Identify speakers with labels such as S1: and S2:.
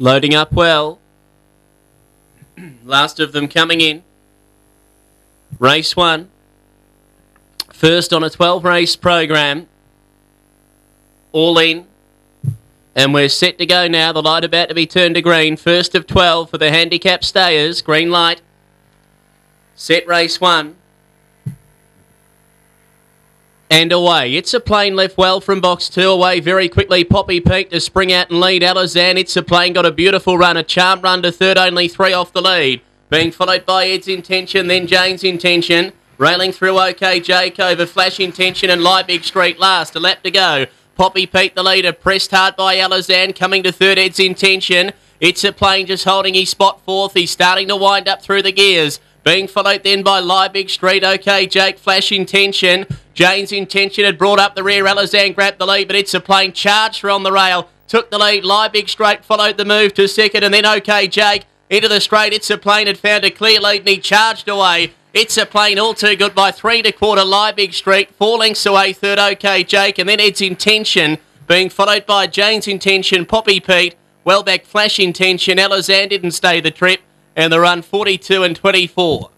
S1: Loading up well. Last of them coming in. Race one. First on a 12 race program. All in. And we're set to go now. The light about to be turned to green. First of 12 for the handicap stayers. Green light. Set race one. And away. It's a plane left well from box two. Away very quickly. Poppy Peak to spring out and lead. Alazan, it's a plane. Got a beautiful run. A charm run to third. Only three off the lead. Being followed by Ed's Intention. Then Jane's Intention. Railing through OK Jake over Flash Intention and Liebig Street last. A lap to go. Poppy Pete the leader. Pressed hard by Alazan. Coming to third. Ed's Intention. It's a plane just holding his spot fourth. He's starting to wind up through the gears. Being followed then by Liebig Street. OK Jake. Flash Intention. Jane's intention had brought up the rear. Alazan grabbed the lead, but it's a plane charged her on the rail. Took the lead. Liebig Street followed the move to second, and then OK Jake into the straight. It's a plane had found a clear lead, and he charged away. It's a plane all too good by three to quarter. Liebig Street four lengths away. Third OK Jake, and then Ed's intention being followed by Jane's intention. Poppy Pete. Well back flash intention. Alazan didn't stay the trip, and the run 42 and 24.